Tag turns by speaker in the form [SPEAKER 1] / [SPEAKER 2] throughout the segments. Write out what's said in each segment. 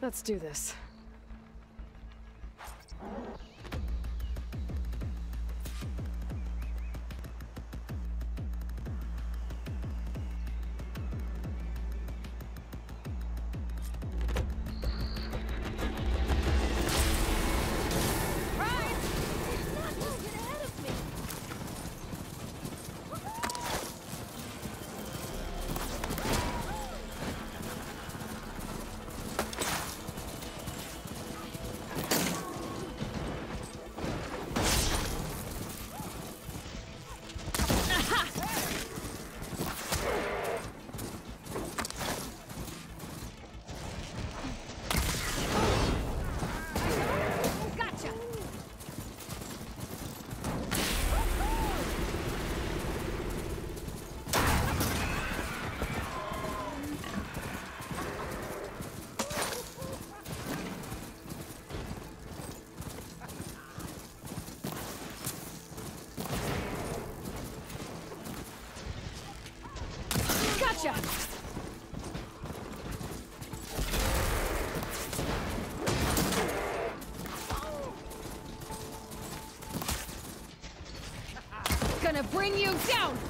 [SPEAKER 1] Let's do this.
[SPEAKER 2] Gotcha!
[SPEAKER 1] Gonna bring you down!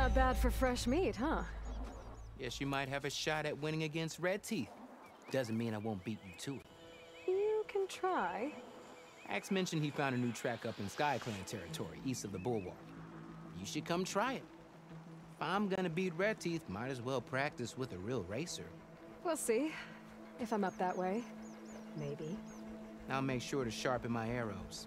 [SPEAKER 1] Not bad for fresh meat, huh?
[SPEAKER 3] Yes, you might have a shot at winning against Red Teeth. Doesn't mean I won't beat you to it.
[SPEAKER 1] You can try.
[SPEAKER 3] Axe mentioned he found a new track up in Sky Clan territory, east of the Bulwark. You should come try it. If I'm gonna beat Red Teeth, might as well practice with a real racer.
[SPEAKER 1] We'll see. If I'm up that way. Maybe.
[SPEAKER 3] I'll make sure to sharpen my arrows.